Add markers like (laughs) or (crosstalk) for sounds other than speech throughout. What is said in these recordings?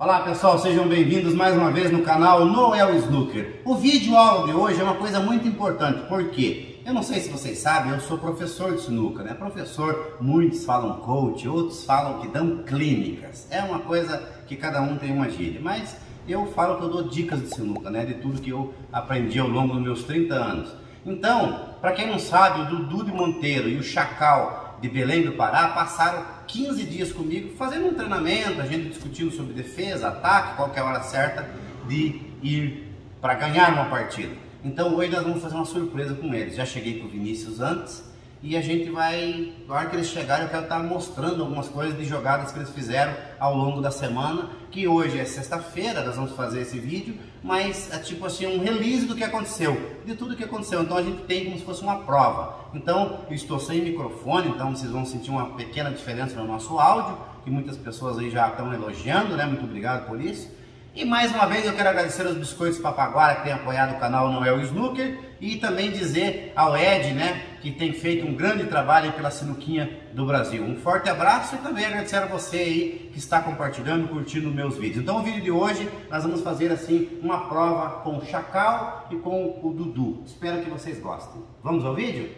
Olá pessoal, sejam bem-vindos mais uma vez no canal Noel Snooker. O vídeo aula de hoje é uma coisa muito importante, porque eu não sei se vocês sabem, eu sou professor de snooker, né? Professor, muitos falam coach, outros falam que dão clínicas. É uma coisa que cada um tem uma gíria, mas eu falo que eu dou dicas de sinuca, né? De tudo que eu aprendi ao longo dos meus 30 anos. Então, para quem não sabe, o Dudu de Monteiro e o Chacal de Belém do Pará passaram 15 dias comigo fazendo um treinamento, a gente discutindo sobre defesa, ataque, qual é a hora certa de ir para ganhar uma partida. Então hoje nós vamos fazer uma surpresa com eles. Já cheguei com o Vinícius antes, e a gente vai, na hora que eles chegarem, eu quero estar mostrando algumas coisas de jogadas que eles fizeram ao longo da semana, que hoje é sexta-feira, nós vamos fazer esse vídeo, mas é tipo assim, um release do que aconteceu, de tudo que aconteceu, então a gente tem como se fosse uma prova. Então, eu estou sem microfone, então vocês vão sentir uma pequena diferença no nosso áudio, que muitas pessoas aí já estão elogiando, né, muito obrigado por isso. E mais uma vez eu quero agradecer aos Biscoitos Papaguara que têm apoiado o canal Noel Snooker e também dizer ao Ed, né, que tem feito um grande trabalho pela sinuquinha do Brasil. Um forte abraço e também agradecer a você aí que está compartilhando curtindo meus vídeos. Então o vídeo de hoje nós vamos fazer assim uma prova com o Chacal e com o Dudu. Espero que vocês gostem. Vamos ao vídeo?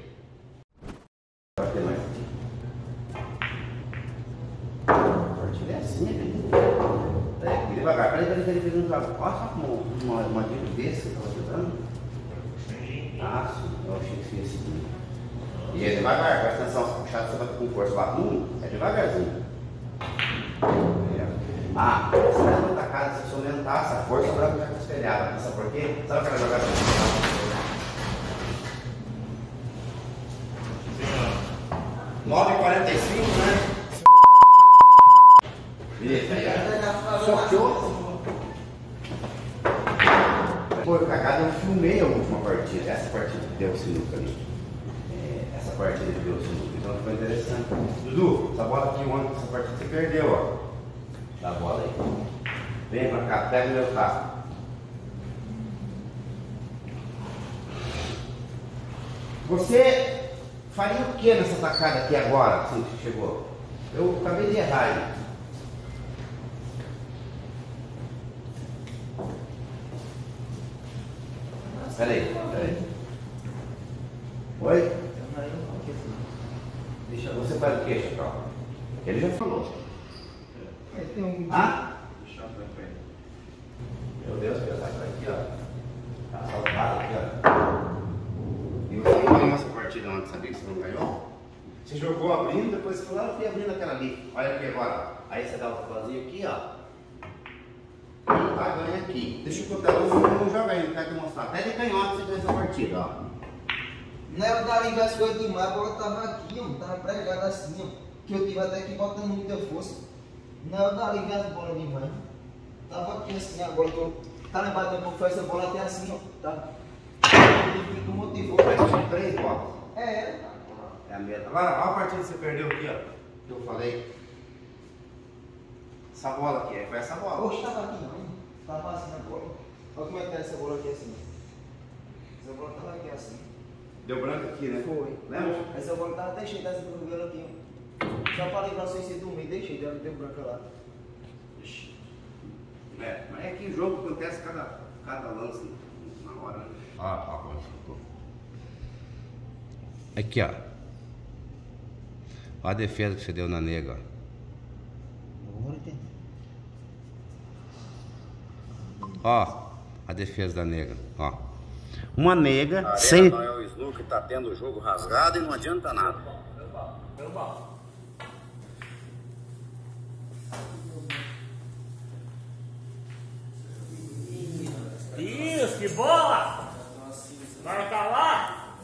Compartilha assim, né? É, devagar, peraí, peraí, peraí, peraí, peraí. Olha só como uma, uma dica desse que eu estava ajudando. Ah, sim, eu achei que fosse assim. E é devagar, presta atenção, se puxar você vai com força lá. Um, é devagarzinho. É. Ah, você vai levantar a cara, se você aumentar essa força, vai ficar espelhada. Sabe por quê? Sabe aquela jogada? 9h45, né? Beleza, aí Soqueou. Foi cagada, eu filmei a última partida. Essa partida que deu o sinuca ali. É, essa partida que deu o sinuca. Então foi interessante. Dudu, essa bola aqui ontem, essa partida você perdeu, ó. Dá a bola aí. Vem pra cá, pega o meu taco. Você faria o que nessa tacada aqui agora, assim que chegou? Eu acabei de errar aí. Peraí, peraí. Oi? Deixa, você faz o que, Chacão? Ele já falou. Ah? Meu Deus, pessoal, tá aqui, ó. Tá saltado aqui, ó. E você não ganhou essa partida ontem, sabia que você não ganhou? Você jogou abrindo, depois você falou, ah, eu fui abrindo aquela ali. Olha aqui agora. Aí você dá o vazio aqui, ó tá ganha aqui. Deixa eu contar, eu não joga ainda, quero te mostrar. Até de canhota você ganha essa partida, ó. Não é o Darim das coisas demais, a bola tava aqui, ó, tava pregada assim, ó. Que eu tive até que botando muita força. Não é o Darim das bolas demais. Tava aqui assim, agora que eu. Tá lembrado como essa bola até assim, ó. Tá. Ele fica motivou. Mas três bolas. É. É a meta. Agora, olha a partida que você perdeu aqui, ó. Que eu falei. Essa bola aqui, foi essa bola. Oxe, tava aqui não. Tava assim a bola. Olha como é que tá essa bola aqui assim. Essa bola tava aqui assim. Deu branco aqui, né? Foi. Lembra? Essa bola tava até cheia dessa cotovelo aqui. Só falei pra vocês se dormir, deixei dela, deu branca lá. É, mas é que em jogo acontece cada, cada lance na hora, né? Ah, ó, como ficou. Aqui, ó. Olha a defesa que você deu na nega, ó. Ó, a defesa da nega, ó. Uma nega sem. Noel Snook tá tendo o jogo rasgado e não adianta nada. Isso, que bola! Marca lá!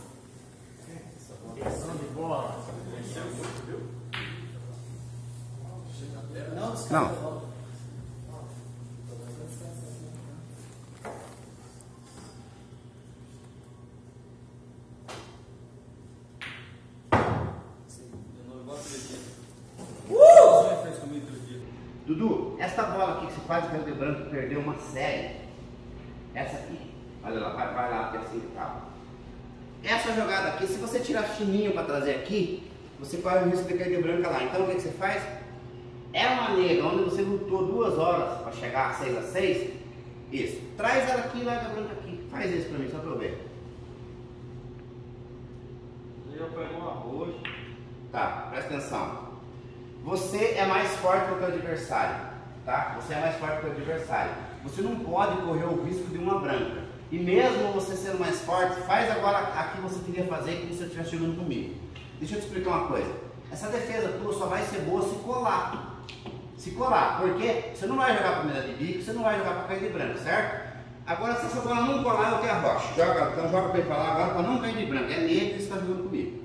De bola. Não. Essa bola aqui que você faz com o branco perdeu uma série. Essa aqui. Olha lá, vai, vai lá, que é assim que tá. Essa jogada aqui, se você tirar fininho para trazer aqui, você corre o risco de cair de branca lá. Então o que, que você faz? É uma nega onde você lutou duas horas para chegar às 6 às 6, isso. Traz ela aqui e larga a branca aqui. Faz isso para mim, só para eu ver. Eu pego um arroz. Tá, presta atenção. Você é mais forte que o adversário, tá? Você é mais forte que o adversário. Você não pode correr o risco de uma branca. E mesmo você sendo mais forte, faz agora a que você queria fazer que você estivesse jogando comigo. Deixa eu te explicar uma coisa. Essa defesa tua só vai ser boa se colar. Se colar, porque você não vai jogar primeira de bico, você não vai jogar para cair de branco, certo? Agora, se essa bola não colar, eu tenho a rocha. Joga, então joga para ele falar agora para não cair de branco. É nele que você está jogando comigo.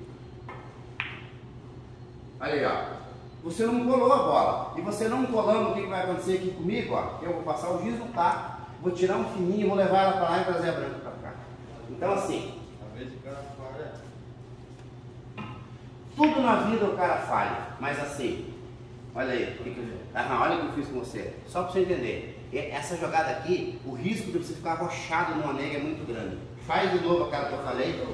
Aí, ó. Você não colou a bola. E você não colando, o que, que vai acontecer aqui comigo? Ó? Eu vou passar o giz no taco, vou tirar um fininho, vou levar ela para lá e trazer a branca para cá. Então, assim, cara tudo na vida o cara falha. Mas assim, olha aí, que que eu, ah, olha o que eu fiz com você. Só para você entender. Essa jogada aqui, o risco de você ficar arrochado numa nega é muito grande. Faz de novo aquela que eu falei.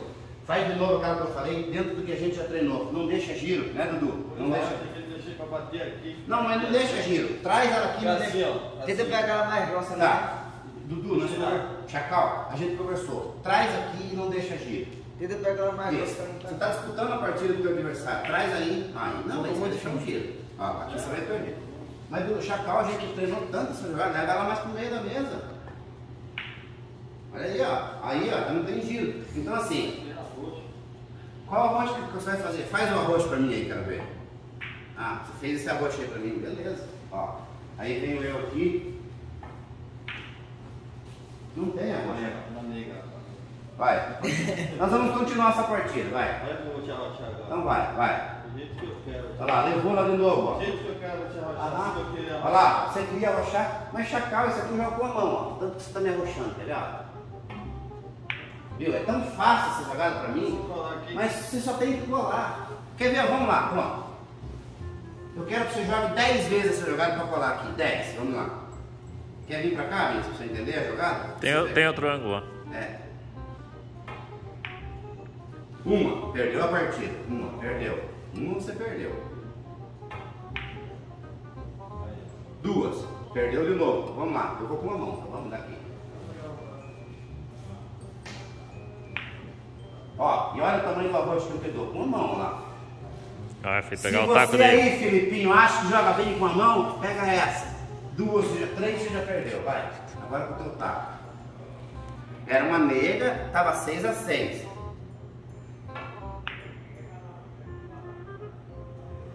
Faz de novo aquela que eu falei, dentro do que a gente já treinou. Não deixa giro, né, Dudu? Não deixa. Bater aqui. Não, mas não deixa giro. Traz ela aqui. mas Assim, ó. Tenta Assim. pegar ela mais grossa, né? Tá. Dudu, nós Chacal, a gente conversou. Traz aqui e não deixa giro. Tenta pegar ela mais grossa. Você pra não está disputando a partida do teu adversário. Traz aí. Aí. Não, mas vai deixar um giro. Aqui você vai perder. Mas do Chacal a gente treinou tanto essa jogada, leva ela mais pro meio da mesa. Olha aí, ó. Aí, ó, não tem giro. Então assim, qual arroz que você vai fazer? Faz um arroz pra mim aí, quero ver. Ah, você fez esse arroz aí pra mim, beleza. Ó. Aí venho eu aqui. Não tem arroz. Nega. Vai. Nós vamos continuar essa partida, vai. Olha como eu vou te arrochar agora. Então vai, vai. Do jeito que eu quero. Olha lá, levou lá de novo, ó. Do jeito que eu quero, te arrochar. lá, Se eu queria olha lá, você queria arrochar, mas chacal, isso aqui joga com a mão, ó. Tanto que você tá me arrochando, tá ligado? Viu? É tão fácil essa jogada pra mim, mas você só tem que colar. Quer ver? Vamos lá, pronto. Eu quero que você jogue 10 vezes essa jogada pra colar aqui. 10, vamos lá. Quer vir pra cá, Vinícius, pra você entender a jogada? Tem, tem outro ângulo, ó. É. Uma, perdeu a partida. Uma, perdeu. Uma você perdeu. Duas, perdeu de novo. Vamos lá, eu vou com uma mão, tá? vamos daqui. Ó, e olha o tamanho do que eu dou. Com uma mão lá. Ah, Se pegar o você taco dele. aí, Filipinho, acha que joga bem com a mão, pega essa. Duas, você já- três você já perdeu, vai. Agora com o teu taco. Era uma nega, tava 6 a 6.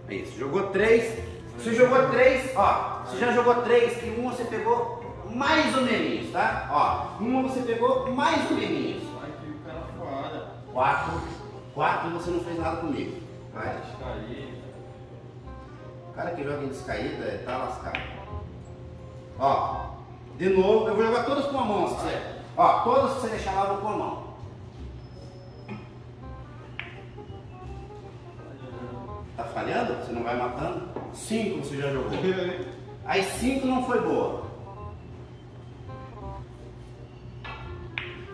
Isso, jogou três. Você jogou três, ó. Você já jogou três, que uma você pegou mais ou menos, tá? Ó, uma você pegou mais ou menos. Vai que o cara falha. Quatro, quatro você não fez nada comigo. Vai. Cair. O cara que joga em descaída é, tá lascado. Ó, de novo, eu vou jogar todas com a mão, se quiser. Ó, todas que você deixar lá, eu vou com a mão. Tá falhando? Você não vai matando? Cinco você já jogou. (laughs) Aí cinco não foi boa.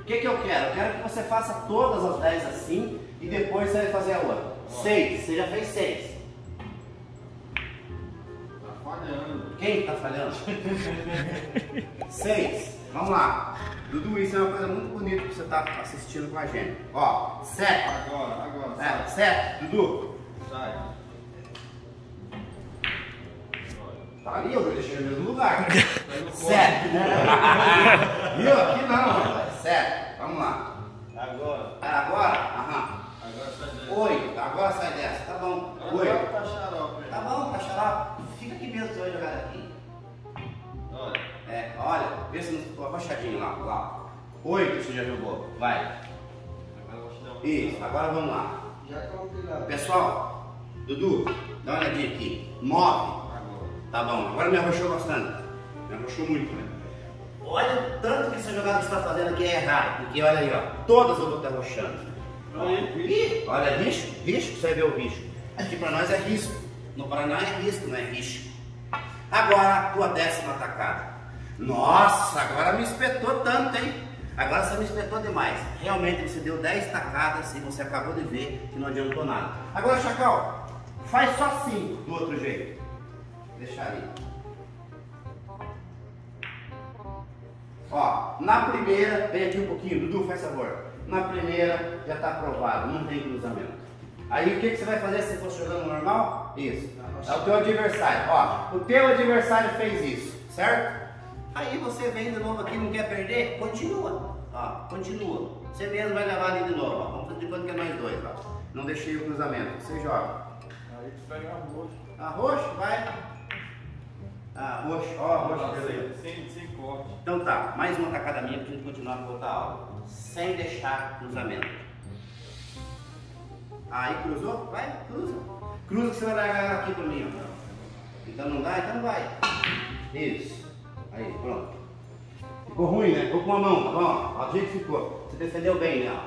Que, que eu quero? Eu quero que você faça todas as 10 assim e depois você vai fazer a outra. Seis, você já fez seis. Tá falhando. Quem tá falhando? (laughs) Seis. Vamos lá. Dudu, isso é uma coisa muito bonita que você tá assistindo com a gente. Ó, sete. Agora, agora. É, sete. Dudu. Sai. Tá ali, eu deixei no mesmo lugar. (laughs) Sai no Sete. (laughs) Viu? Aqui não, Sete. Vamos lá. Agora. Ah, Agora? Aham. Agora sai daí. Oito. Agora sai dessa. Tá bom. Agora Oito. tá xarope. Tá bom, tá xarope. Fica aqui mesmo, você vai jogar daqui. Olha. É, olha, vê se não ficou abaixadinho lá, lá. Oito você já jogou. Vai. Agora. Isso, agora vamos lá. Já lá. Pessoal, Dudu, dá uma olhadinha aqui. Nove. Agora. Tá bom, agora me arrochou bastante. Me arrochou muito, né? Olha o tanto que essa jogada que você está fazendo aqui é errado. Porque olha aí, ó. Todas eu vou estar arrochando. Aí, Ih, olha, risco, risco, você vê o risco. Aqui pra nós é risco. No Paraná é risco, não é risco. Agora, a tua décima atacada. Nossa, agora me espetou tanto, hein? Agora você me espetou demais. Realmente você deu 10 tacadas e você acabou de ver que não adiantou nada. Agora, Chacal, faz só 5 do outro jeito. Deixa ali. Ó, na primeira, vem aqui um pouquinho, Dudu, faz favor. Na primeira já está aprovado, não tem cruzamento. Aí o que, que você vai fazer se você for jogando normal? Isso. É o teu adversário. Ó, o teu adversário fez isso, certo? Aí você vem de novo aqui, não quer perder? Continua. Ó, continua. Você mesmo vai levar ali de novo. Ó. Vamos fazer de quanto que é mais dois, ó. Não deixei o cruzamento. Você joga. Aí tu pega a roxa. A roxo, vai. Ah, roxo, ó, roxo, beleza. Sem, sem corte. Então tá, mais uma tacada minha pra gente continuar com outra aula. Sem deixar cruzamento. Aí cruzou? Vai, cruza. Cruza que você vai largar aqui pra mim, ó. Então não dá? Então não vai. Isso. Aí, pronto. Ficou ruim, né? Ficou com a mão, tá bom? Ó, do jeito que ficou. Você defendeu bem, né?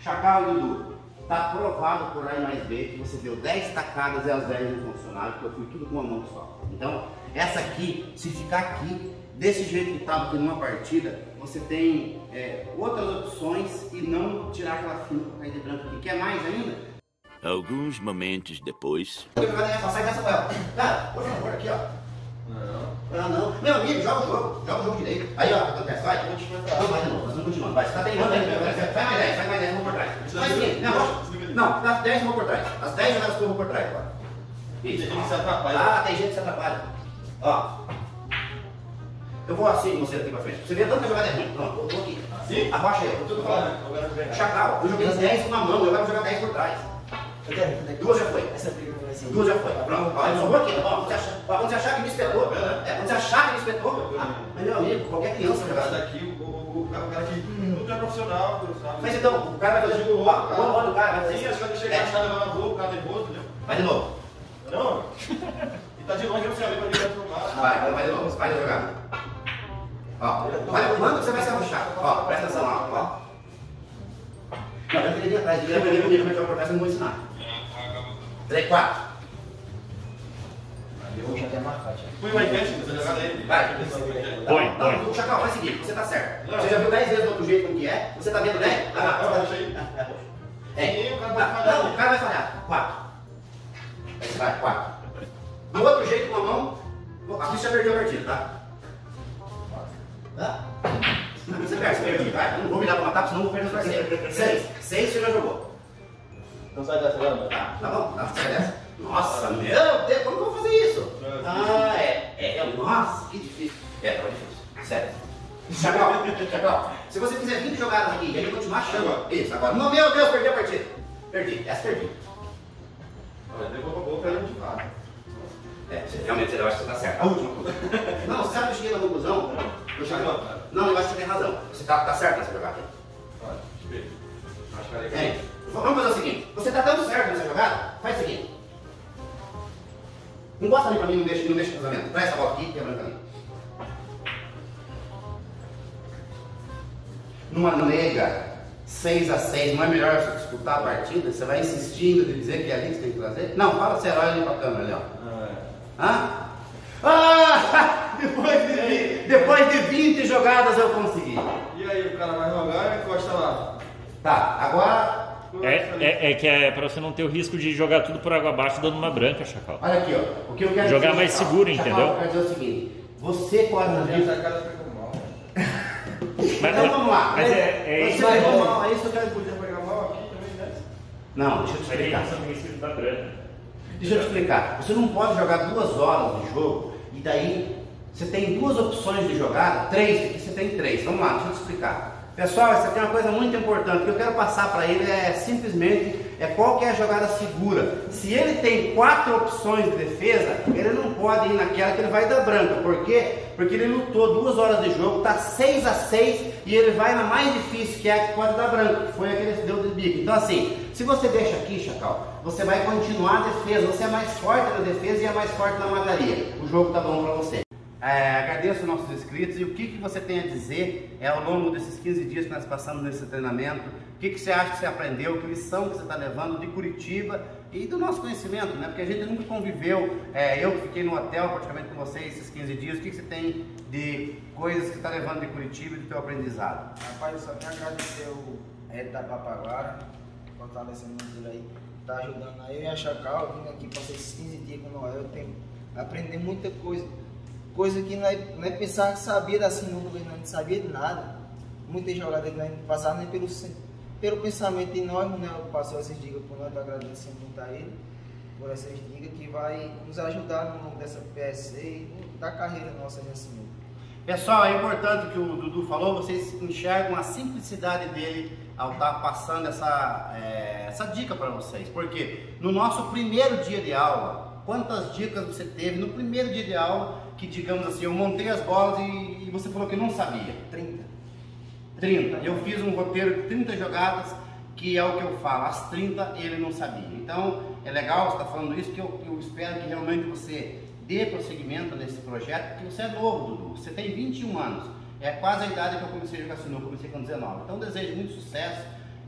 Chacal e Dudu. Tá provado por A mais B que você deu 10 tacadas e as 10 não funcionaram, porque eu fui tudo com uma mão só. Então, essa aqui, se ficar aqui, desse jeito que estava aqui numa partida, você tem é, outras opções e não tirar aquela fila para cair de branco aqui. Quer mais ainda? Alguns momentos depois. Só sai dessa com ela. Cara, por favor, aqui ó. Não. Ah, não. Meu amigo, joga o jogo. Joga o jogo direito. Aí, ó, acontece. Vai. Não, vai de novo. Nós vamos continuando. Vai. Você tá treinando aí. Vai vai mais 10. Vai mais 10. Vou por trás. Faz assim. Não. Não, das 10 eu vou por trás. As 10 jogadas que eu vou por trás agora. Tem Isso. gente que se atrapalha. Ah, tem gente que se atrapalha. Ó. Eu vou assim você aqui pra frente. Você vê tanta jogada é ruim. Pronto, eu tô aqui. Assim? Arrocha aí. Tudo falando. Agora vem. Chacal. Eu joguei as 10 com uma mão. Eu vou jogar 10 por trás. Duas já foi. Essa briga vai ser. Duas já foi. Pronto. Ó, eu só vou aqui. Ó, quando você achar, ó, quando você achar que me espetou. É, quando você achar que me espetou. Ah, mas meu amigo, qualquer criança cara jogar. daqui, o, o, o, cara- o cara que tudo é profissional, sabe? Mas então, o cara vai fazer. Ó, ó, olha o cara vai Sim, acho que vai chegar É. achado na rua, o cara nervoso, entendeu? Vai de novo. Não. E tá de longe, você olha pra ele pra filmar. Vai, vai de novo. Vai jogar. Ó, vai, quando você vai se arrochar? Ó, presta atenção lá, ó. Não, eu queria atrás, eu queria comigo como é que eu vou ensinar. Três, quatro. Eu vou já até marcar, já. Põe uma enquete, você jogar aí. Vai. Põe, Não, põe. o Chacal, faz o seguinte, você tá certo. Você já viu 10 vezes do outro jeito como que é? Você tá vendo 10? Ah, tá. deixa aí. É. O cara vai Tá. falhar. Não, o cara vai falhar. Quatro. Vai, quatro. Do outro jeito com a mão, aqui você já perdeu a partida, tá? Tá? Você perde, você perde. Vai, eu não vou me dar pra matar, senão eu vou perder o parceiro. Seis. Seis você já jogou. Então sai dessa, galera. Tá, tá bom? Tá, sai dessa. Nossa, meu Deus, como que eu vou fazer isso? Ah, é, é, é, nossa, que difícil. É, tava difícil, sério. Chacal, Chacal, se você fizer 20 jogadas aqui e ele continuar achando, isso, agora, não, meu Deus, perdi a partida. Perdi, essa perdi. Olha, levou pra boca, a gente vai. É, você, realmente, eu acho que você tá certo. A última coisa. (laughs) Não, você sabe que eu cheguei na conclusão? Eu Não, eu acho que você tem razão. Você tá, tá certo nessa jogada. Olha. Acho que é legal. É, vamos fazer o seguinte, você tá dando certo nessa jogada, faz o seguinte. Encosta ali pra mim, não deixa, não deixa cruzamento. Traz essa bola aqui e quebra ali. Numa nega 6 a 6 não é melhor você disputar a partida? Você vai insistindo de dizer que é ali que você tem que trazer? Não, fala sério, olha ali pra câmera ali, ó. Ah, Hã? Ah! (laughs) Depois de, depois de 20 jogadas eu consegui. é. E aí, o cara vai jogar e encosta lá. Tá, agora É, é, é que é pra você não ter o risco de jogar tudo por água abaixo dando uma branca, Chacal. Olha aqui, ó. O que eu quero Jogar dizer, mais Chacal, seguro, Chacal, entendeu? Eu quero dizer o seguinte: você corre o risco. Mas, Então vamos lá. Mas é, é Você isso. vai- Pegou mal, é isso que eu quero podia pegar mal aqui também, né? Não, deixa eu te Mas explicar. isso no risco da branca. Deixa eu te explicar. Você não pode jogar duas horas de jogo e daí você tem duas opções de jogada, três, aqui você tem três. Vamos lá, deixa eu te explicar. Pessoal, essa aqui é uma coisa muito importante. O que eu quero passar para ele é simplesmente é qual que é a jogada segura. Se ele tem quatro opções de defesa, ele não pode ir naquela que ele vai dar branca. Por quê? Porque ele lutou duas horas de jogo, tá 6 a 6 e ele vai na mais difícil, que é a que pode dar branca, que foi a que ele deu de bico. Então assim, se você deixa aqui, Chacal, você vai continuar a defesa. Você é mais forte na defesa e é mais forte na mataria. O jogo tá bom para você. É, agradeço nossos inscritos e o que, que você tem a dizer é, ao longo desses 15 dias que nós passamos nesse treinamento. O que, que você acha que você aprendeu? Que lição que você está levando de Curitiba e do nosso conhecimento, né? Porque a gente nunca conviveu. é, eu que fiquei no hotel praticamente com você esses 15 dias. O que, que você tem de coisas que está levando de Curitiba e do teu aprendizado? Rapaz, eu só tenho a agradecer o Ed da Papaguara, fortalecendo ele aí, tá ajudando eu e a Chacal, vim aqui, passei esses 15 dias com o Noel, eu tenho aprendi muita coisa. Coisa que nós, nós pensávamos que sabia mas nós não sabia de nada. Muitas jogadas nós não passávamos nem pelo, pelo pensamento de nós, né? Passou essas dicas por nós, tô agradecendo muito a ele por essas dicas que vai nos ajudar no dessa PSC e da carreira nossa na sinuca. Pessoal, é importante que o Dudu falou, vocês enxergam a simplicidade dele ao estar passando essa, é, essa dica para vocês. Porque no nosso primeiro dia de aula, quantas dicas você teve no primeiro dia de aula que, digamos assim, eu montei as bolas e, e você falou que não sabia? 30. 30. Eu fiz um roteiro de 30 jogadas, que é o que eu falo, as 30 ele não sabia. Então é legal você estar falando isso, que eu, eu espero que realmente você dê prosseguimento nesse projeto, porque você é novo, Dudu. Você tem 21 anos. É quase a idade que eu comecei a jogar sinuca, eu comecei com 19. Então desejo muito sucesso.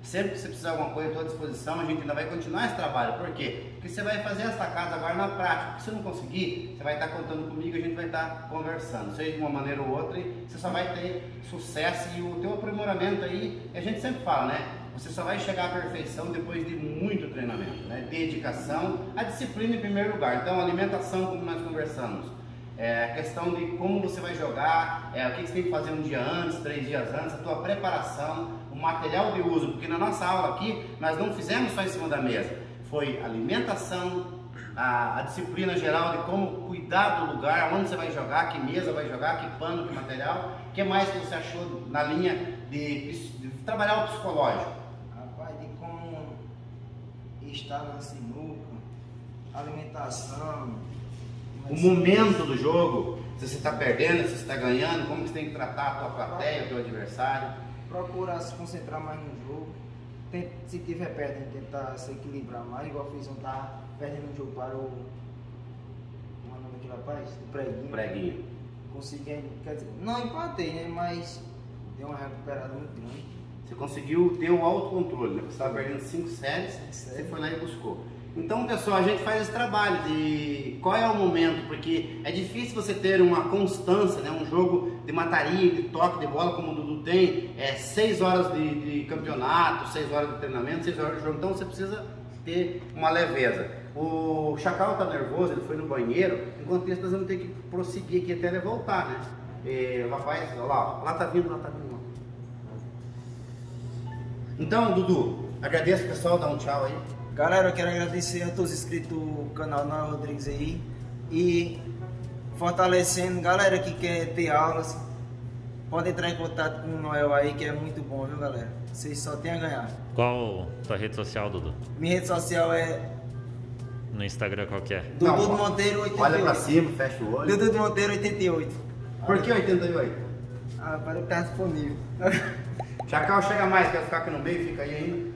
Sempre que você precisar de alguma coisa, estou à disposição. A gente ainda vai continuar esse trabalho. Por quê? Porque você vai fazer essa casa agora na prática. Se você não conseguir, você vai estar contando comigo, a gente vai estar conversando. Seja de uma maneira ou outra, você só vai ter sucesso e o teu aprimoramento aí, a gente sempre fala, né? Você só vai chegar à perfeição depois de muito treinamento, né? Dedicação, a disciplina em primeiro lugar. Então, alimentação, como nós conversamos. É, a questão de como você vai jogar, é, o que você tem que fazer um dia antes, três dias antes, a tua preparação, material de uso, porque na nossa aula aqui nós não fizemos só em cima da mesa, foi alimentação, a, a disciplina geral de como cuidar do lugar, onde você vai jogar, que mesa vai jogar, que pano, que material, o que mais que você achou na linha de, de trabalhar o psicológico? Rapaz, de como estar na sinuca, alimentação. O mas- momento do jogo, se você está perdendo, se você está ganhando, como você tem que tratar a tua plateia, o teu adversário. Procurar se concentrar mais no jogo. Tem- se tiver perdendo, tentar se equilibrar mais, igual fiz um tá perdendo um jogo para o. Como é o nome daquele rapaz? O preguinho. Preguinho. Consegui, quer dizer, não empatei, né? Mas deu uma recuperada muito grande. Você conseguiu ter o autocontrole, né? Você estava perdendo 5 séries, você foi lá e buscou. Então, pessoal, a gente faz esse trabalho de qual é o momento, porque é difícil você ter uma constância, né? Um jogo de mataria, de toque de bola, como o Dudu tem, é 6 horas de, de campeonato, 6 horas de treinamento, 6 horas de jogo, então você precisa ter uma leveza. O Chacal tá nervoso, ele foi no banheiro, enquanto isso nós vamos ter que prosseguir aqui até ele voltar, né? O rapaz, olha lá, lá tá vindo, lá tá vindo. Então, Dudu, agradeço pessoal, dá um tchau aí. Galera, eu quero agradecer a todos os inscritos do canal Noel Rodrigues aí. E fortalecendo, galera que quer ter aulas, pode entrar em contato com o Noel aí, que é muito bom, viu galera? Vocês só tem a ganhar. Qual tua rede social, Dudu? Minha rede social é No Instagram qual que é? Dudu do Monteiro 88. Olha pra cima, fecha o olho. Dudu do Monteiro 88. Por que 88? Ah, para o tá disponível. Chacal, chega mais, quer ficar aqui no meio, fica aí ainda.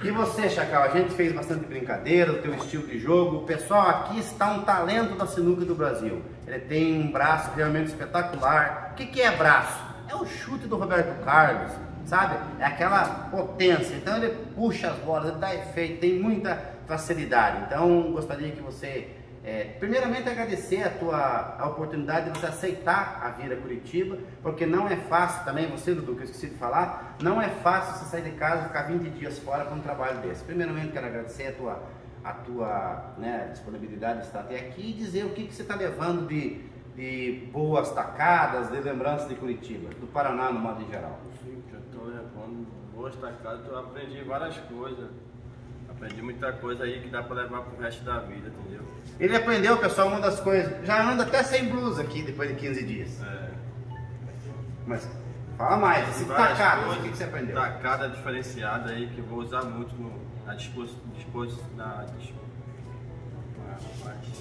E você, Chacal, a gente fez bastante brincadeira, o teu estilo de jogo. O pessoal, aqui está um talento da sinuca do Brasil. Ele tem um braço realmente espetacular. O que, que é braço? É o chute do Roberto Carlos, sabe? É aquela potência. Então ele puxa as bolas, ele dá efeito, tem muita facilidade. Então gostaria que você, é, primeiramente, agradecer a tua a oportunidade de você aceitar a vir a Curitiba, porque não é fácil também, você, Dudu, que eu esqueci de falar, não é fácil você sair de casa e ficar 20 dias fora com um trabalho desse. Primeiramente, quero agradecer a tua, a tua né, disponibilidade de estar até aqui e dizer o que, que você está levando de, de boas tacadas, de lembranças de Curitiba, do Paraná no modo em geral. Eu tô levando boas tacadas, eu aprendi várias coisas. Aprendi muita coisa aí que dá pra levar pro resto da vida, entendeu? Ele aprendeu, pessoal, uma das coisas. Já anda até sem blusa aqui depois de 15 dias. É, Mas fala mais, esse várias tacadas, o que, que você aprendeu? Tacada diferenciada aí que eu vou usar muito no, na disposição. Dispos, na, dis- rapaz.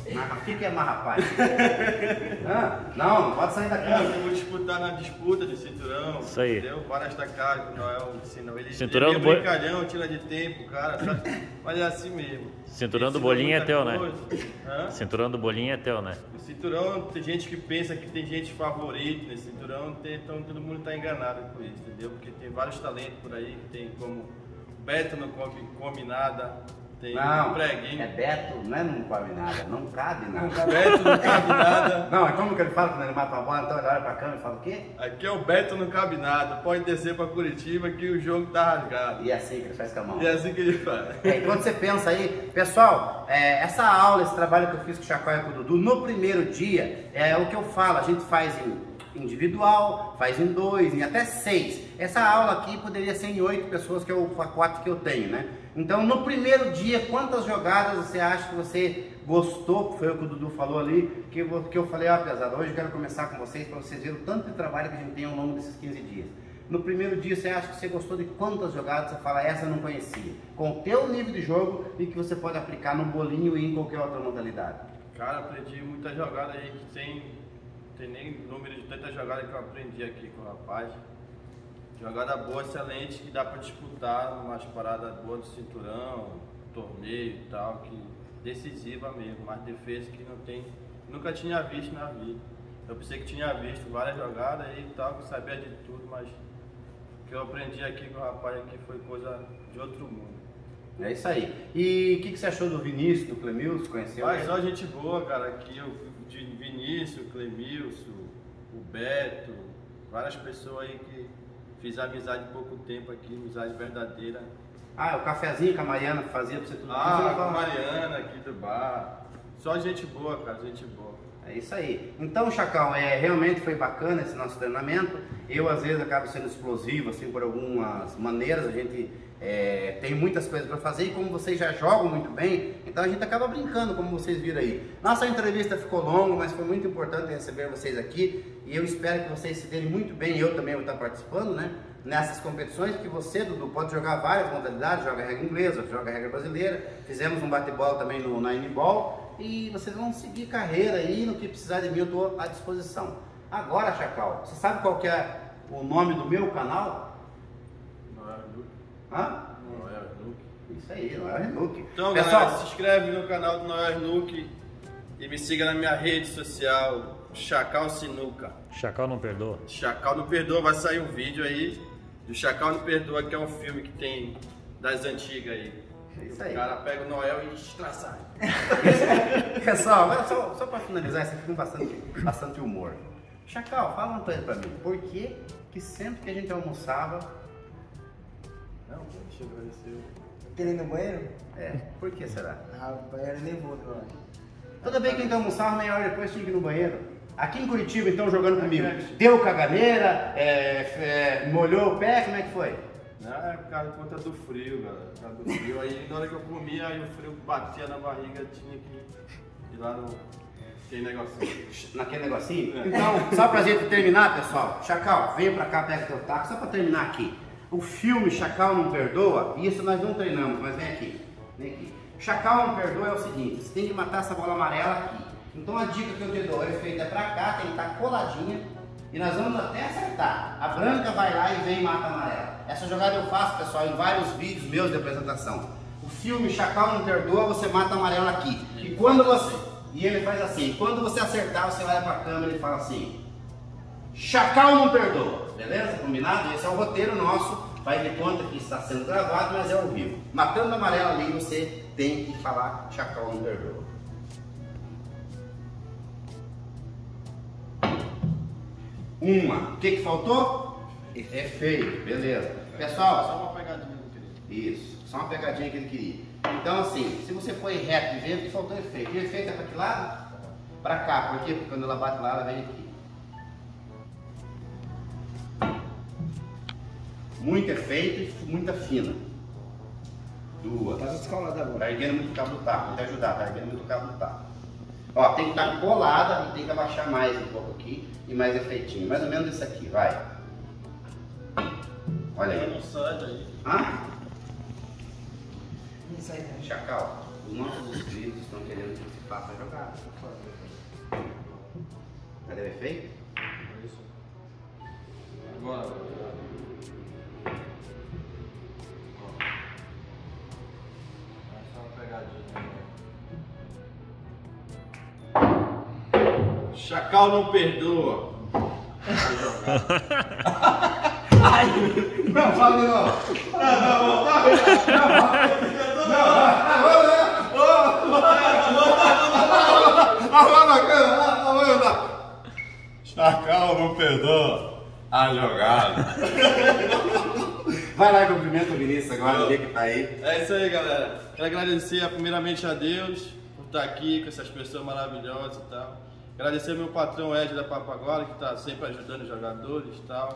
Mas o que, que é mais rapaz? (laughs) Hã? não, não pode sair daqui. É, eu vou disputar na disputa de cinturão. Isso aí. Entendeu? Várias tacadas que o Noel. Ele, Cinturão ele é do brincalhão, tira de tempo, cara. sabe? Mas é assim mesmo. Cinturão do bolinho é muita teu, né? coisa. Hã? Cinturão do bolinho é teu, né? O cinturão, tem gente que pensa que tem gente favorito nesse cinturão, tem- então todo mundo está enganado com isso, entendeu? Porque tem vários talentos por aí, que tem como Beto não come, come nada, Tem Não, um preguinho. é Beto, não é não cabe nada, não cabe nada. Beto não cabe nada. (laughs) Não, é como que ele fala quando ele mata uma bola, então ele olha pra câmera e fala o quê? Aqui é o Beto não cabe nada. Pode descer pra Curitiba que o jogo tá rasgado. E é assim que ele faz com a mão. E é assim que ele faz. É, enquanto você pensa aí, pessoal, é, essa aula, esse trabalho que eu fiz com o Chacó e com o Dudu, no primeiro dia, é o que eu falo, a gente faz em individual, faz em dois, em até seis. Essa aula aqui poderia ser em oito pessoas, que é o pacote que eu tenho, né? Então, no primeiro dia, quantas jogadas você acha que você gostou? Foi o que o Dudu falou ali, que eu, que eu falei, ó, pesado, hoje eu quero começar com vocês para vocês verem o tanto de trabalho que a gente tem ao longo desses 15 dias. No primeiro dia, você acha que você gostou de quantas jogadas? Você fala, essa eu não conhecia. Com o teu nível de jogo e que você pode aplicar no bolinho e em qualquer outra modalidade. Cara, aprendi muita jogada aí que tem, tem nem número de tanta jogada que eu aprendi aqui com o rapaz. Jogada boa, excelente, que dá pra disputar umas paradas boas do cinturão, torneio e tal, que decisiva mesmo, mas defesa que não tem, nunca tinha visto na vida. Eu pensei que tinha visto várias jogadas e tal, que sabia de tudo, mas o que eu aprendi aqui com o rapaz aqui foi coisa de outro mundo. É isso aí. E o que, que você achou do Vinícius, do Clemilson? Conheceu Mas ele? só gente boa, cara, aqui o de Vinícius, Clemilson, o Beto, várias pessoas aí que fiz amizade há pouco tempo aqui, amizade verdadeira. Ah, o cafezinho que a Mariana fazia pra você tudo Ah, isso, com a Mariana aqui do bar. Só gente boa, cara, gente boa. É isso aí. Então, Chacal, é, realmente foi bacana esse nosso treinamento. Eu, às vezes, acabo sendo explosivo, assim, por algumas maneiras. A gente é, tem muitas coisas para fazer e como vocês já jogam muito bem, então a gente acaba brincando, como vocês viram aí. Nossa entrevista ficou longa, mas foi muito importante receber vocês aqui e eu espero que vocês se derem muito bem. Eu também vou estar participando, né? Nessas competições, porque você, Dudu, pode jogar várias modalidades, joga regra inglesa, joga regra brasileira. Fizemos um bate-bola também no, na N-Ball e vocês vão seguir carreira aí, no que precisar de mim eu estou à disposição. Agora, Chacal, você sabe qual que é o nome do meu canal? Hã? Noel. Isso aí, Noel Renuque. Então, Pessoal, galera, se inscreve no canal do Noel Nuke e me siga na minha rede social, Chacal Sinuca. Chacal não perdoa. Chacal não perdoa, vai sair um vídeo aí do Chacal não perdoa, que é um filme que tem das antigas aí. É isso O aí. cara pega o Noel e estraçalha. (laughs) Pessoal, agora só, só para finalizar, isso aqui com bastante, bastante humor. Chacal, fala uma coisa pra mim. Por que, que sempre que a gente almoçava. Não, deixa eu agradecer. Querendo ir no banheiro? É, por que será? Rapaz, era nervoso, mano. Toda vez que a gente almoçava, meia hora depois tinha que ir no banheiro. Aqui em Curitiba, então, jogando comigo. Deu caganeira, é, é, molhou o pé, como é que foi? Não, é por causa conta do frio, galera. Por causa do frio. Aí na hora que eu comia, aí o frio batia na barriga, tinha que ir lá no. Aquele negocinho. Naquele negocinho? É. Então, só pra gente terminar, pessoal. Chacal, vem pra cá, pega teu taco, só pra terminar aqui. O filme Chacal Não Perdoa, isso nós não treinamos, mas vem aqui. Vem aqui. Chacal Não Perdoa é o seguinte, você tem que matar essa bola amarela aqui. Então a dica que eu te dou, é pra cá, tem que estar coladinha. E nós vamos até acertar. A branca vai lá e vem e mata a amarela. Essa jogada eu faço, pessoal, em vários vídeos meus de apresentação. O filme Chacal Não Perdoa, você mata a amarela aqui. E quando você... E ele faz assim, quando você acertar, você olha pra câmera e fala assim... Chacal não perdoa, beleza? Combinado? Esse é o roteiro nosso. Faz de conta que está sendo gravado, mas é ao vivo. Matando a amarela ali, você tem que falar Chacal não perdoa. Uma. O que, que faltou? Efeito, beleza. Pessoal, Só uma pegadinha querido. isso, só uma pegadinha que ele queria. Então, assim, se você foi reto e vento, faltou efeito. E o efeito é para que lado? Para cá, por quê? Porque quando ela bate lá, ela vem aqui. Muito efeito e muita fina. Duas. Tá agora. erguendo muito o cabo do taco, vou te ajudar, tá erguendo muito o cabo do taco. Ó, tem que estar colada e tem que abaixar mais um pouco aqui e mais efeitinho. Mais ou menos isso aqui, vai. Olha aí. não sai daí. Hã? Isso aí, né? Chacal, os nossos inscritos estão querendo que você faça a jogada. Cadê o efeito? Agora. Chacal não perdoa. Não, fala de novo. Não, não, não, não. Chacal não perdoa a jogada. Vai lá e cumprimenta o Vinícius agora, o dia que tá aí. É isso aí, galera. Quero agradecer primeiramente a Deus por estar aqui com essas pessoas maravilhosas e tal. Agradecer ao meu patrão Ed da Papaguara, que está sempre ajudando os jogadores e tal.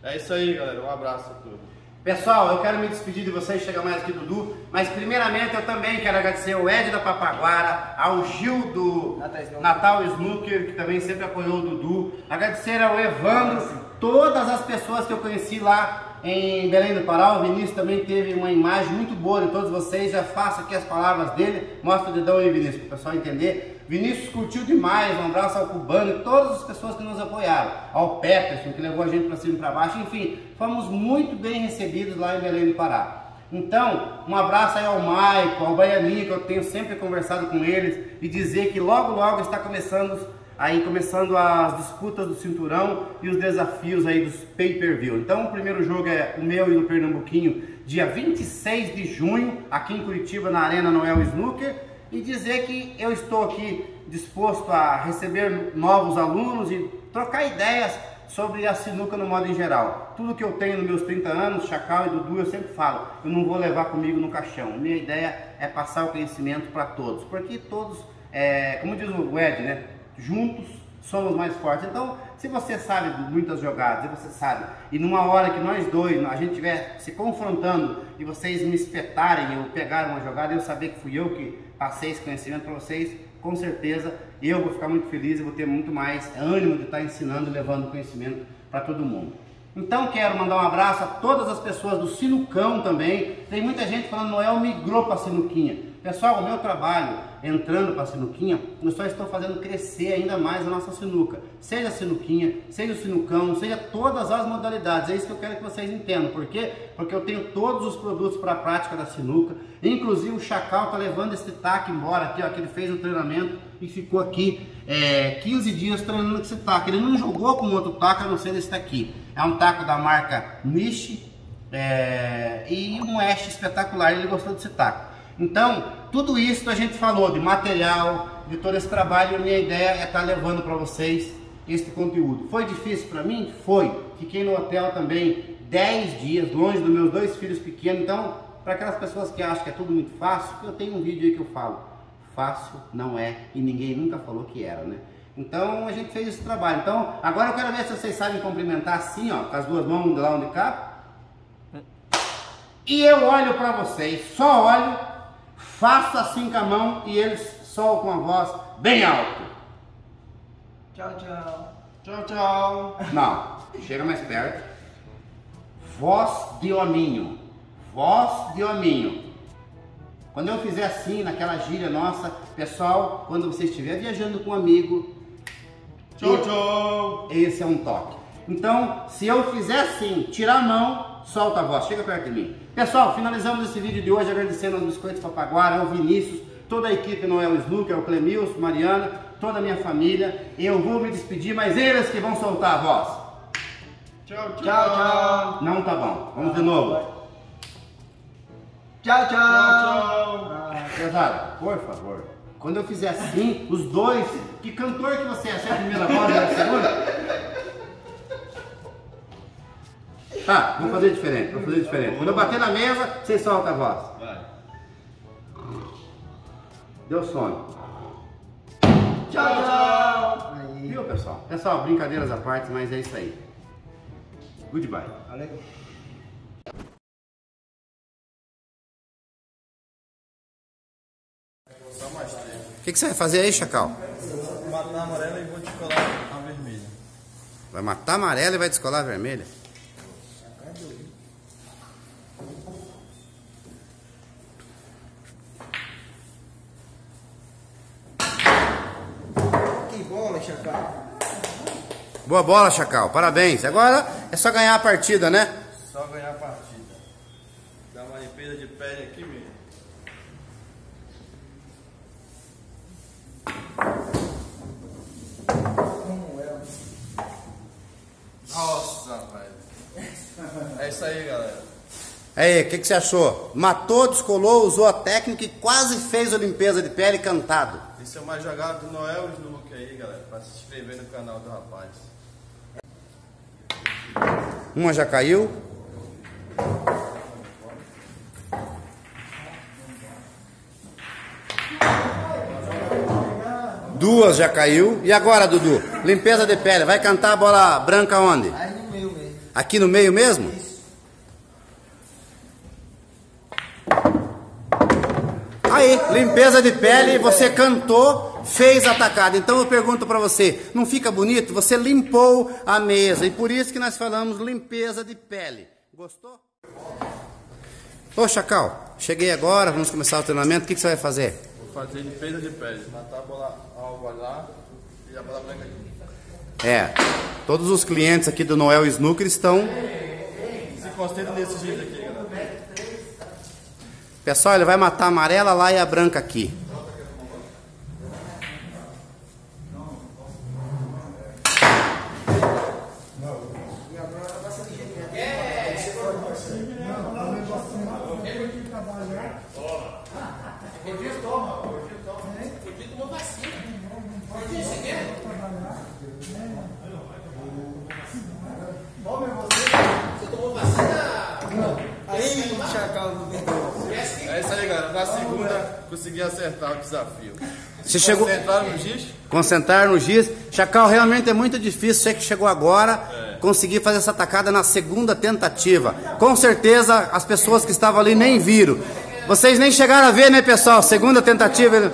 É isso aí, galera. Um abraço a todos. Pessoal, eu quero me despedir de vocês, chega mais aqui Dudu, mas primeiramente eu também quero agradecer ao Ed da Papaguara, ao Gil do Natal Snooker. Natal Snooker, que também sempre apoiou o Dudu, agradecer ao Evandro, todas as pessoas que eu conheci lá em Belém do Pará, o Vinícius também teve uma imagem muito boa de todos vocês, já faço aqui as palavras dele, mostra o dedão aí Vinícius, para o pessoal entender. Vinícius curtiu demais, um abraço ao Cubano e todas as pessoas que nos apoiaram, ao Peterson, que levou a gente para cima e para baixo, enfim, fomos muito bem recebidos lá em Belém do Pará. Então, um abraço aí ao Maico, ao Baianinho, que eu tenho sempre conversado com eles, e dizer que logo logo está começando aí começando as disputas do cinturão e os desafios aí dos pay-per-view. Então, o primeiro jogo é o meu e do Pernambuquinho, dia 26 de junho, aqui em Curitiba, na Arena Noel Snooker, e dizer que eu estou aqui disposto a receber novos alunos e trocar ideias sobre a sinuca no modo em geral. Tudo que eu tenho nos meus 30 anos, Chacal e Dudu, eu sempre falo, eu não vou levar comigo no caixão. Minha ideia é passar o conhecimento para todos, porque todos, é, como diz o Ed, né, juntos somos mais fortes. Então, se você sabe muitas jogadas, se você sabe, e numa hora que nós dois, a gente estiver se confrontando e vocês me espetarem, eu pegar uma jogada e eu saber que fui eu que passei esse conhecimento para vocês, com certeza eu vou ficar muito feliz e vou ter muito mais ânimo de estar ensinando e levando conhecimento para todo mundo. Então quero mandar um abraço a todas as pessoas do Sinucão também. Tem muita gente falando Noel migrou para Sinuquinha. Pessoal, o meu trabalho entrando para a sinuquinha, eu só estou fazendo crescer ainda mais a nossa sinuca. Seja a sinuquinha, seja o sinucão, seja todas as modalidades. É isso que eu quero que vocês entendam. Por quê? Porque eu tenho todos os produtos para a prática da sinuca. Inclusive o Chacal está levando esse taco embora aqui, ó, que ele fez o treinamento e ficou aqui é, 15 dias treinando com esse taco. Ele não jogou com outro taco a não ser desse daqui. É um taco da marca Niche é, e um Ash espetacular. Ele gostou desse taco. Então, tudo isso a gente falou de material, de todo esse trabalho, minha ideia é estar levando para vocês este conteúdo. Foi difícil para mim? Foi. Fiquei no hotel também 10 dias, longe dos meus dois filhos pequenos. Então, para aquelas pessoas que acham que é tudo muito fácil, eu tenho um vídeo aí que eu falo. Fácil não é e ninguém nunca falou que era, né? Então a gente fez esse trabalho. Então agora eu quero ver se vocês sabem cumprimentar assim, ó, com as duas mãos de lá onde cá. E eu olho para vocês, só olho faço assim com a mão e eles soltam a voz bem alto. Tchau, tchau. Tchau, tchau. Não, chega mais perto. Voz de hominho. Voz de hominho. Quando eu fizer assim, naquela gíria nossa, pessoal, quando você estiver viajando com um amigo, Tchau, tchau. esse é um toque. Então, se eu fizer assim, tirar a mão, solta a voz, chega perto de mim. Pessoal, finalizamos esse vídeo de hoje agradecendo aos Biscoitos Papaguara, ao Vinícius, toda a equipe Noel Snooker, ao Clemilson, Mariana, toda a minha família. Eu vou me despedir, mas eles que vão soltar a voz. Tchau, tchau. Tchau, tchau. Não tá bom. Vamos de novo. Tchau, tchau. Tchau, Pesado, por favor. Quando eu fizer assim, os dois, que cantor que você é? Você é a primeira voz é a segunda? Tá, vou fazer diferente, vou fazer diferente. Quando eu bater na mesa, você solta a voz. Vai. Deu sono. Tchau, tchau. Aí. Viu, pessoal? Pessoal, brincadeiras à parte, mas é isso aí. Goodbye. Valeu. O que, que você vai fazer aí, Chacal? Vou matar a amarela e vou descolar a vermelha. Vai matar a amarela e vai descolar a vermelha? Boa bola, Chacal. Parabéns. Agora é só ganhar a partida, né? Só ganhar a partida. Dá uma limpeza de pele aqui mesmo. Nossa, velho. É isso aí, galera. Aí, o que, que você achou? Matou, descolou, usou a técnica e quase fez a limpeza de pele cantado. Isso é uma jogada do Noel Snook aí, galera, pra se inscrever no canal do rapaz. Uma já caiu. Duas já caiu. E agora, Dudu? Limpeza de pele. Vai cantar a bola branca onde? Aí no meio mesmo. Aqui no meio mesmo? Aí, limpeza de pele, você cantou, fez a tacada. Então eu pergunto pra você, não fica bonito? Você limpou a mesa e por isso que nós falamos limpeza de pele. Gostou? Ô Chacal, cheguei agora, vamos começar o treinamento. O que, que você vai fazer? Vou fazer limpeza de pele, matar a bola alva lá e a bola branca aqui. É, todos os clientes aqui do Noel Snooker estão Se concentra nesses dias aqui, galera. Pessoal, ele vai matar a amarela lá e a branca aqui. Aí, Chacal do Vendedor. É isso aí, galera. Na segunda, consegui acertar o desafio. Você chegou Concentraram no giz? concentrar no giz. Chacal, realmente é muito difícil. Você que chegou agora, conseguir fazer essa tacada na segunda tentativa. Com certeza as pessoas que estavam ali nem viram. Vocês nem chegaram a ver, né, pessoal? Segunda tentativa.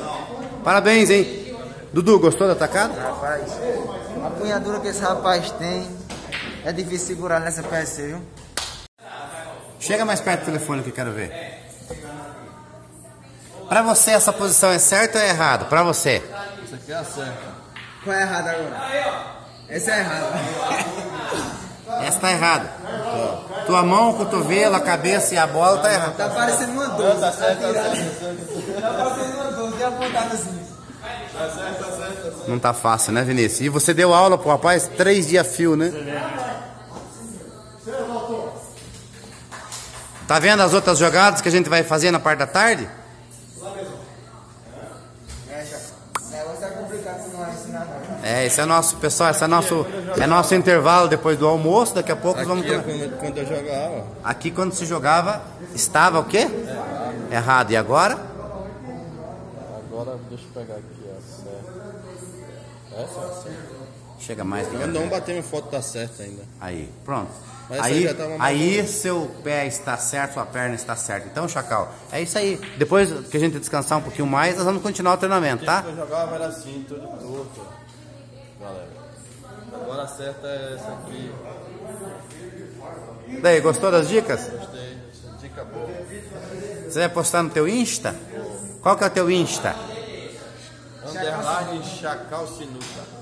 Parabéns, hein? Dudu, gostou da tacada? Rapaz, a punhadura que esse rapaz tem é difícil segurar nessa PC, viu? Chega mais perto do telefone que eu quero ver. Pra você essa posição é certa ou é errada? Pra você. Isso aqui acerta. Qual é errado agora? Esse é errado. Essa tá errada. Tua mão, o cotovelo, a cabeça e a bola tá errada. Tá parecendo uma 12. Tá certo, tá certo, Tá parecendo uma 12, e apontado assim. tá certo, tá certo, tá certo. Não tá fácil, né, Vinícius? E você deu aula pro rapaz três dias fio, né? Tá vendo as outras jogadas que a gente vai fazer na parte da tarde? É, Chacal. O negócio é complicado se não vai ensinar não. É, esse é nosso, pessoal, esse é nosso, é nosso intervalo depois do almoço. Daqui a pouco nós vamos. Aqui é quando, quando eu jogava. Aqui quando se jogava, estava o quê? Errado. E agora? Agora, deixa eu pegar aqui, ó. Certo. Essa é certa. Chega mais não batei minha foto, tá certa ainda. Aí, pronto. Mas aí Aí, seu pé está certo, sua perna está certa. Então, Chacal, é isso aí. Depois que a gente descansar um pouquinho mais, nós vamos continuar o treinamento, tá? Eu jogava era assim, tudo torto. Galera. Agora a certa é essa aqui. Daí, gostou das dicas? Gostei. Dica boa. Você vai postar no teu Insta? Qual que é o teu Insta? Underline Chacal Sinuca.